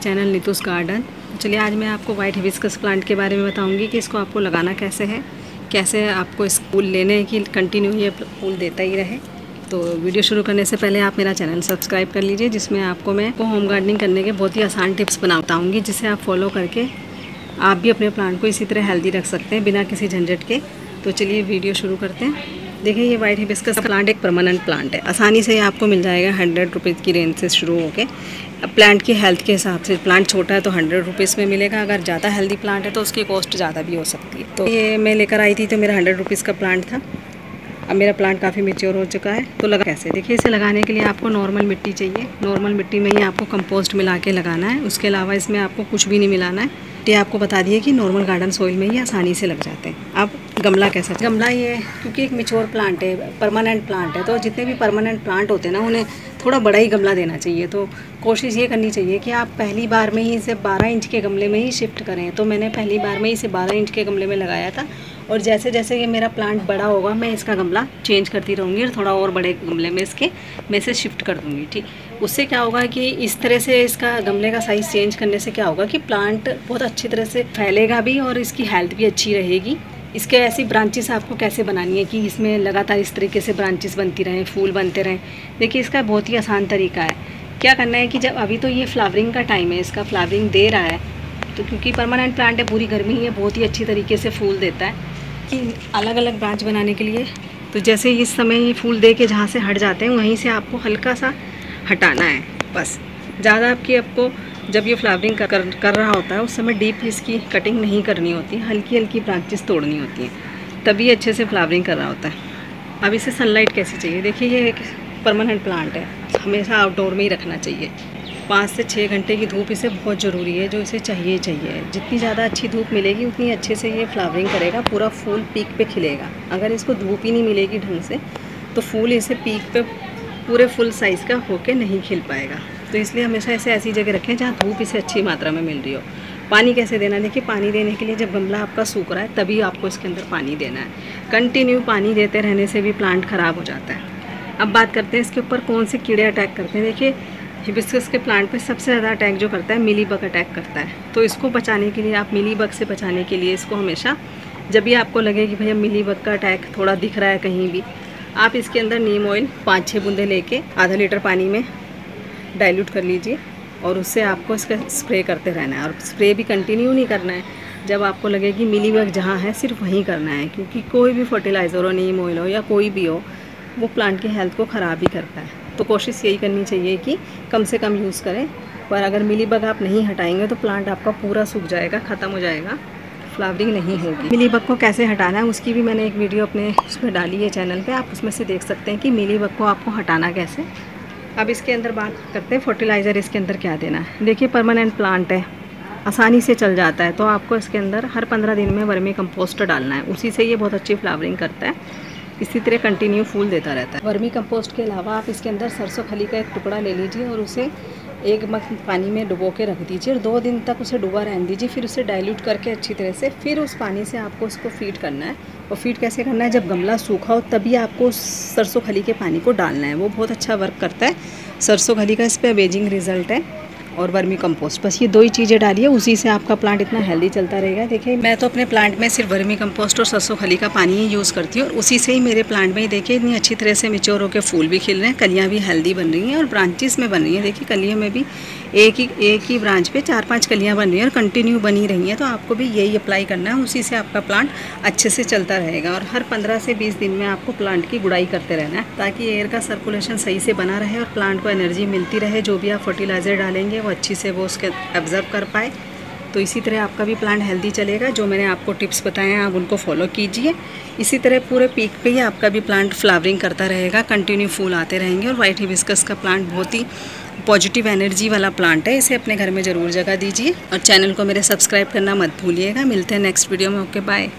Channel Neetu's garden चलिए, आज मैं आपको वाइट हिबिस्कस प्लांट के बारे में बताऊँगी कि इसको आपको लगाना कैसे है, कैसे आपको इस फूल लेने की कंटिन्यू ये फूल देता ही रहे। तो वीडियो शुरू करने से पहले आप मेरा चैनल सब्सक्राइब कर लीजिए, जिसमें आपको मैं होम गार्डनिंग करने के बहुत ही आसान टिप्स बताऊँगी, जिसे आप फॉलो करके आप भी अपने प्लांट को इसी तरह हेल्दी रख सकते हैं, बिना किसी झंझट के। तो चलिए, वीडियो शुरू करते हैं। देखिए, ये वाइट हिबिस्कस का प्लांट एक परमानेंट प्लांट है। आसानी से ये आपको मिल जाएगा हंड्रेड रुपीज़ की रेंज से शुरू होकर प्लांट की हेल्थ के हिसाब से प्लांट छोटा है तो हंड्रेड रुपीज़ में मिलेगा, अगर ज़्यादा हेल्दी प्लांट है तो उसकी कॉस्ट ज़्यादा भी हो सकती है। तो ये मैं लेकर आई थी तो मेरा हंड्रेड रुपीज़ का प्लांट था। अब मेरा प्लांट काफ़ी मेच्योर हो चुका है। तो लगा कैसे? देखिए, इसे लगाने के लिए आपको नॉर्मल मिट्टी चाहिए। नॉर्मल मिट्टी में ही आपको कंपोस्ट मिला के लगाना है। उसके अलावा इसमें आपको कुछ भी नहीं मिलाना है। ये आपको बता दिए कि नॉर्मल गार्डन सोइल में ही आसानी से लग जाते हैं। अब गमला कैसा गमला ये, क्योंकि एक मिच्योर प्लांट है परमानेंट प्लांट है तो जितने भी परमानेंट प्लांट होते हैं ना, उन्हें थोड़ा बड़ा ही गमला देना चाहिए। तो कोशिश ये करनी चाहिए कि आप पहली बार में ही इसे 12 इंच के गमले में ही शिफ्ट करें। तो मैंने पहली बार में इसे 12 इंच के गमले में लगाया था, और जैसे जैसे ये मेरा प्लांट बड़ा होगा, मैं इसका गमला चेंज करती रहूँगी, और थोड़ा और बड़े गमले में इसके, मैं इसे शिफ्ट कर दूँगी, ठीक? उससे क्या होगा कि इस तरह से इसका गमले का साइज़ चेंज करने से क्या होगा कि प्लांट बहुत अच्छी तरह से फैलेगा भी, और इसकी हेल्थ भी अच्छी रहेगी। इसके ऐसी ब्रांचेस आपको कैसे बनानी है कि इसमें लगातार इस तरीके से ब्रांचेस बनती रहें, फूल बनते रहें? देखिए, इसका बहुत ही आसान तरीका है। क्या करना है कि जब अभी तो ये फ्लावरिंग का टाइम है, इसका फ्लावरिंग दे रहा है तो क्योंकि परमानेंट प्लांट है, पूरी गर्मी ही है, बहुत ही अच्छी तरीके से फूल देता है। कि अलग अलग ब्रांच बनाने के लिए तो जैसे इस समय ये फूल दे के जहाँ से हट जाते हैं, वहीं से आपको हल्का सा हटाना है, बस। ज़्यादा आपकी आपको जब ये फ्लावरिंग कर, कर कर रहा होता है उस समय डीप इसकी कटिंग नहीं करनी होती हल्की हल्की ब्रांचेस तोड़नी होती हैं तभी अच्छे से फ्लावरिंग कर रहा होता है। अब इसे सनलाइट कैसी चाहिए? देखिए ये एक परमानेंट प्लांट है हमेशा आउटडोर में ही रखना चाहिए। पाँच से छः घंटे की धूप इसे बहुत ज़रूरी है जो इसे चाहिए चाहिए। जितनी ज़्यादा अच्छी धूप मिलेगी उतनी अच्छे से ये फ्लावरिंग करेगा पूरा फूल पीक पे खिलेगा। अगर इसको धूप ही नहीं मिलेगी ढंग से तो फूल इसे पीक पे पूरे फुल साइज़ का होके नहीं खिल पाएगा। तो इसलिए हमेशा ऐसे ऐसी जगह रखें जहाँ धूप इसे अच्छी मात्रा में मिल रही हो। पानी कैसे देना देखिए, पानी देने के लिए जब गमला आपका सूख रहा है, तभी आपको इसके अंदर पानी देना है। कंटिन्यू पानी देते रहने से भी प्लांट ख़राब हो जाता है। अब बात करते हैं इसके ऊपर कौन से कीड़े अटैक करते हैं। देखिए हिबिस्कस के प्लांट पे सबसे ज़्यादा अटैक जो करता है मिली बग अटैक करता है। तो इसको बचाने के लिए, आप मिली बग से बचाने के लिए इसको हमेशा, जब भी आपको लगे कि भैया मिली बग का अटैक थोड़ा दिख रहा है कहीं भी, आप इसके अंदर नीम ऑयल पाँच छः बूंदे लेके आधा लीटर पानी में डाइल्यूट कर लीजिए और उससे आपको इसका स्प्रे करते रहना है और स्प्रे भी कंटिन्यू नहीं करना है। जब आपको लगे कि मिली बग जहाँ है, सिर्फ़ वहीं करना है, क्योंकि कोई भी फर्टिलाइज़र हो, नीम ऑयल हो या कोई भी हो, वो प्लांट की हेल्थ को ख़राब ही करता है। तो कोशिश यही करनी चाहिए कि कम से कम यूज़ करें। पर अगर मिली बग आप नहीं हटाएँगे तो प्लांट आपका पूरा सूख जाएगा, ख़त्म हो जाएगा फ्लावरिंग नहीं होगी। मिली बग को कैसे हटाना है, उसकी भी मैंने एक वीडियो अपने उसमें डाली है चैनल पे। आप उसमें से देख सकते हैं कि मिली बग को आपको हटाना कैसे। अब इसके अंदर बात करते हैं फर्टिलाइज़र इसके अंदर क्या देना है? देखिए परमानेंट प्लांट है, आसानी से चल जाता है तो आपको इसके अंदर हर पंद्रह दिन में वर्मी कंपोस्ट डालना है। उसी से ये बहुत अच्छी फ्लावरिंग करता है, इसी तरह कंटिन्यू फूल देता रहता है। वर्मी कंपोस्ट के अलावा आप इसके अंदर सरसों खली का एक टुकड़ा ले लीजिए और उसे एक मग पानी में डुबो के रख दीजिए और दो दिन तक उसे डुबा रहने दीजिए, फिर उसे डाइल्यूट करके अच्छी तरह से, फिर उस पानी से आपको उसको फ़ीड करना है। और फ़ीड कैसे करना है? जब गमला सूखा हो, तभी आपको सरसों खली के पानी को डालना है। वो बहुत अच्छा वर्क करता है। सरसों खली का इस पर अमेजिंग रिज़ल्ट है। और वर्मी कंपोस्ट बस ये दो ही चीज़ें डालिए, उसी से आपका प्लांट इतना हेल्दी चलता रहेगा। देखिए, मैं तो अपने प्लांट में सिर्फ़ वर्मी कंपोस्ट और सरसों खली का पानी ही यूज़ करती हूँ और उसी से ही मेरे प्लांट में ही देखिए, इतनी अच्छी तरह से मिच्योर होकर फूल भी खिल रहे हैं, कलियाँ भी हेल्दी बन रही हैं और ब्रांचेस में बन रही हैं। देखिए, कलियों में भी एक ही एक ही ब्रांच पे चार पाँच कलियाँ बन रही हैं और कंटिन्यू बनी रही हैं तो आपको भी यही अप्लाई करना है, उसी से आपका प्लांट अच्छे से चलता रहेगा और हर पंद्रह से बीस दिन में आपको प्लांट की गुड़ाई करते रहना है, ताकि एयर का सर्कुलेशन सही से बना रहे और प्लांट को एनर्जी मिलती रहे, जो भी आप फर्टिलाइज़र डालेंगे, वो अच्छी से वो उसके एब्ज़र्व कर पाए। तो इसी तरह आपका भी प्लांट हेल्दी चलेगा। जो मैंने आपको टिप्स बताए हैं, आप उनको फॉलो कीजिए। इसी तरह पूरे पीक पे ही आपका भी प्लांट फ्लावरिंग करता रहेगा। कंटिन्यू फूल आते रहेंगे और वाइट हिबिस्कस का प्लांट बहुत ही पॉजिटिव एनर्जी वाला प्लांट है। इसे अपने घर में ज़रूर जगह दीजिए। और चैनल को मेरे सब्सक्राइब करना मत भूलिएगा। मिलते हैं नेक्स्ट वीडियो में। Okay bye